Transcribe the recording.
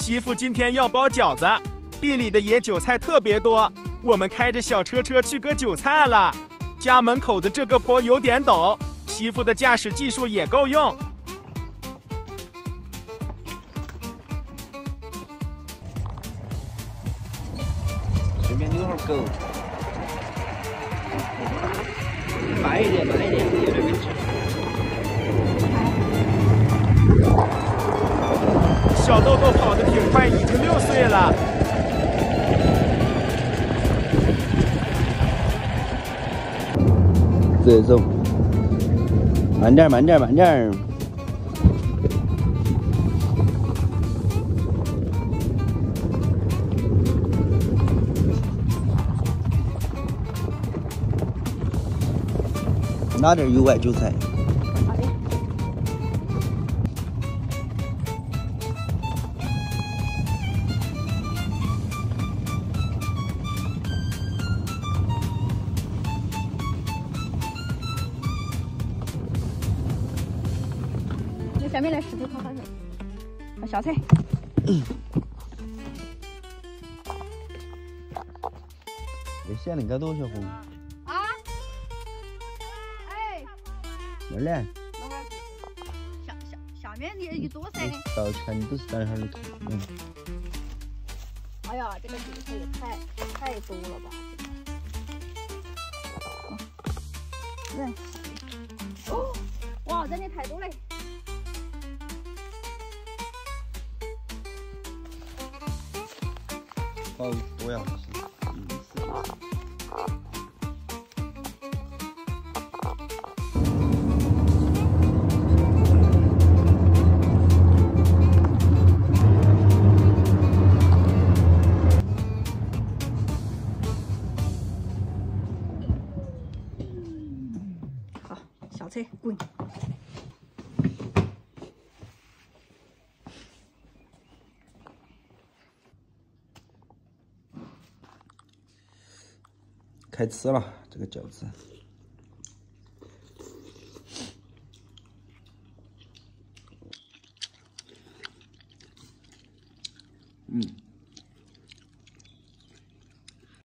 媳妇今天要包饺子，地里的野韭菜特别多，我们开着小车车去割韭菜了。家门口的这个坡有点陡，媳妇的驾驶技术也够用。随便溜会狗，慢一点，慢一点，豆豆跑得挺快，已经六岁了。这种，慢点，慢点，慢点。拿点有崴韭菜？那下面来石头掏掏去，啊，小菜。这显得该多小红，啊？哎，哪儿嘞？下下下面的一多噻。到全都是在那儿的土。嗯，哎呀，这个韭菜也太太多了吧！嗯，哦，哇，真的太多嘞！好多呀！嗯，好，小菜滚。开吃了这个饺子。嗯。